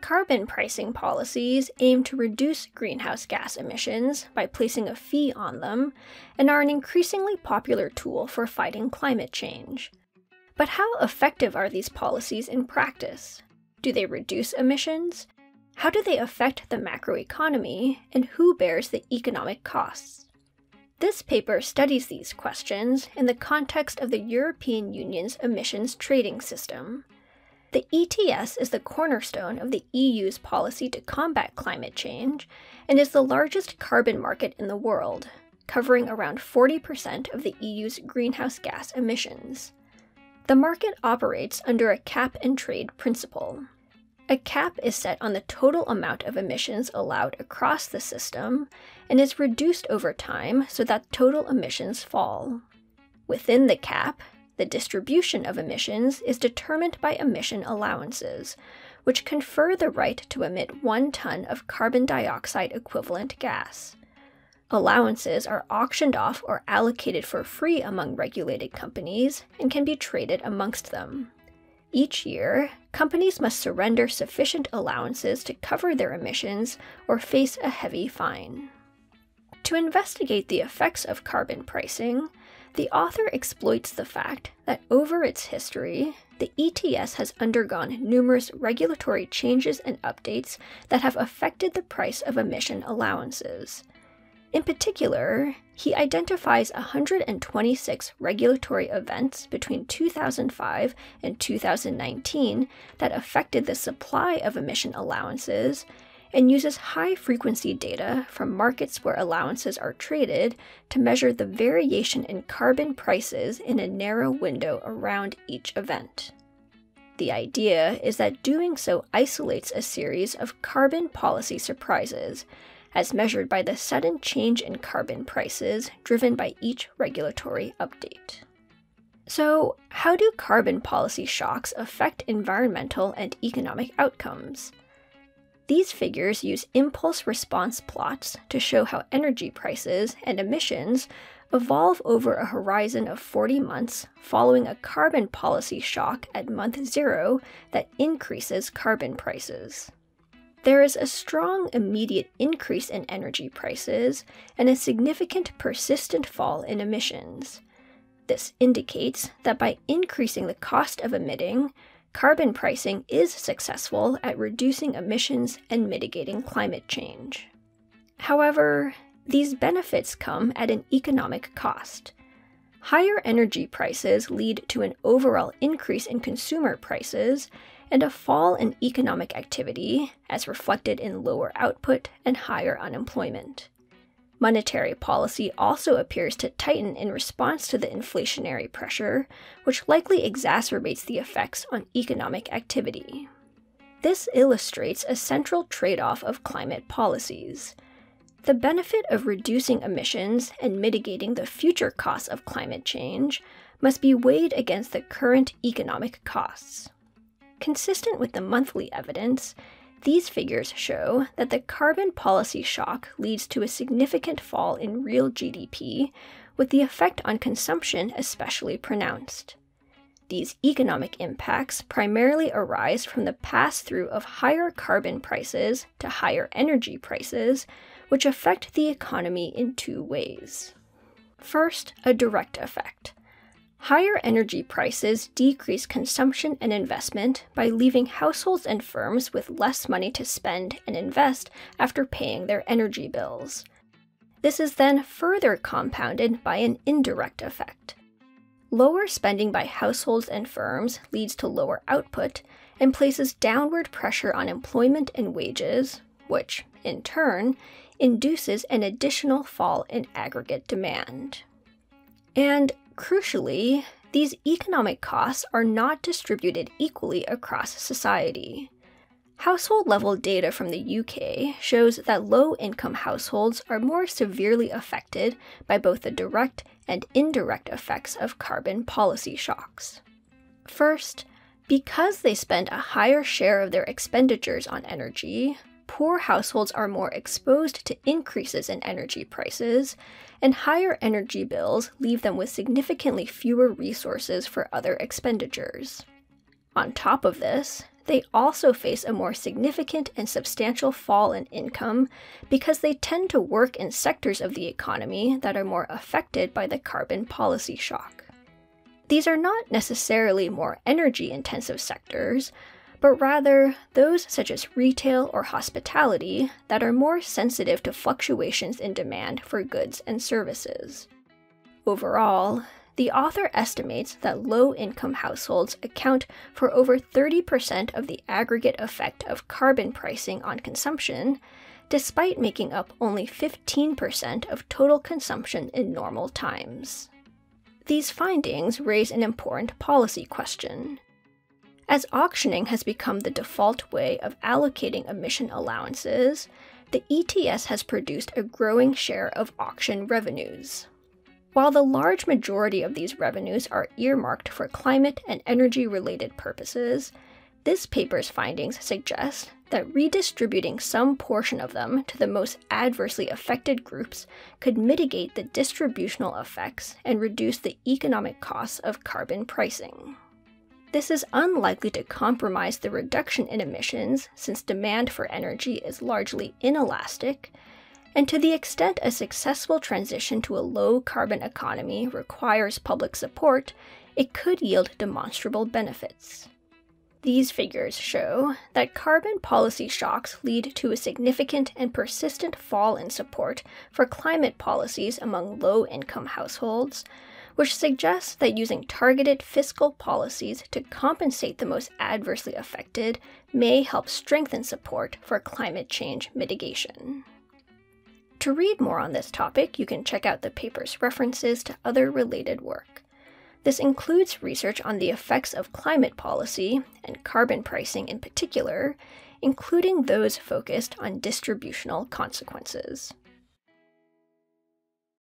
Carbon pricing policies aim to reduce greenhouse gas emissions by placing a fee on them and are an increasingly popular tool for fighting climate change. But how effective are these policies in practice? Do they reduce emissions? How do they affect the macroeconomy, and who bears the economic costs? This paper studies these questions in the context of the European Union's emissions trading system. The ETS is the cornerstone of the EU's policy to combat climate change and is the largest carbon market in the world, covering around 40% of the EU's greenhouse gas emissions. The market operates under a cap and trade principle. A cap is set on the total amount of emissions allowed across the system and is reduced over time so that total emissions fall. Within the cap, the distribution of emissions is determined by emission allowances, which confer the right to emit one ton of carbon dioxide equivalent gas. Allowances are auctioned off or allocated for free among regulated companies and can be traded amongst them. Each year, companies must surrender sufficient allowances to cover their emissions or face a heavy fine. To investigate the effects of carbon pricing, the author exploits the fact that over its history, the ETS has undergone numerous regulatory changes and updates that have affected the price of emission allowances. In particular, he identifies 126 regulatory events between 2005 and 2019 that affected the supply of emission allowances and uses high frequency data from markets where allowances are traded to measure the variation in carbon prices in a narrow window around each event. The idea is that doing so isolates a series of carbon policy surprises, as measured by the sudden change in carbon prices driven by each regulatory update. So, how do carbon policy shocks affect environmental and economic outcomes? These figures use impulse response plots to show how energy prices and emissions evolve over a horizon of 40 months following a carbon policy shock at month zero that increases carbon prices. There is a strong immediate increase in energy prices and a significant persistent fall in emissions. This indicates that by increasing the cost of emitting, carbon pricing is successful at reducing emissions and mitigating climate change. However, these benefits come at an economic cost. Higher energy prices lead to an overall increase in consumer prices and a fall in economic activity, as reflected in lower output and higher unemployment. Monetary policy also appears to tighten in response to the inflationary pressure, which likely exacerbates the effects on economic activity. This illustrates a central trade off of climate policies. The benefit of reducing emissions and mitigating the future costs of climate change must be weighed against the current economic costs. Consistent with the monthly evidence, these figures show that the carbon policy shock leads to a significant fall in real GDP, with the effect on consumption especially pronounced. These economic impacts primarily arise from the pass through of higher carbon prices to higher energy prices, which affect the economy in two ways. First, a direct effect. Higher energy prices decrease consumption and investment by leaving households and firms with less money to spend and invest after paying their energy bills. This is then further compounded by an indirect effect. Lower spending by households and firms leads to lower output and places downward pressure on employment and wages, which, in turn, induces an additional fall in aggregate demand. And Crucially, these economic costs are not distributed equally across society. Household level data from the UK shows that low income households are more severely affected by both the direct and indirect effects of carbon policy shocks. First, because they spend a higher share of their expenditures on energy, poor households are more exposed to increases in energy prices, and higher energy bills leave them with significantly fewer resources for other expenditures. On top of this, they also face a more significant and substantial fall in income because they tend to work in sectors of the economy that are more affected by the carbon policy shock. These are not necessarily more energy intensive sectors, but rather those such as retail or hospitality that are more sensitive to fluctuations in demand for goods and services. Overall, the author estimates that low income households account for over 30% of the aggregate effect of carbon pricing on consumption, despite making up only 15% of total consumption in normal times. These findings raise an important policy question. As auctioning has become the default way of allocating emission allowances, the ETS has produced a growing share of auction revenues. While the large majority of these revenues are earmarked for climate and energy related purposes, this paper's findings suggest that redistributing some portion of them to the most adversely affected groups could mitigate the distributional effects and reduce the economic costs of carbon pricing. This is unlikely to compromise the reduction in emissions since demand for energy is largely inelastic and to the extent a successful transition to a low carbon economy requires public support, it could yield demonstrable benefits. These figures show that carbon policy shocks lead to a significant and persistent fall in support for climate policies among low income households, which suggests that using targeted fiscal policies to compensate the most adversely affected may help strengthen support for climate change mitigation. To read more on this topic, you can check out the paper's references to other related work. This includes research on the effects of climate policy, and carbon pricing in particular, including those focused on distributional consequences.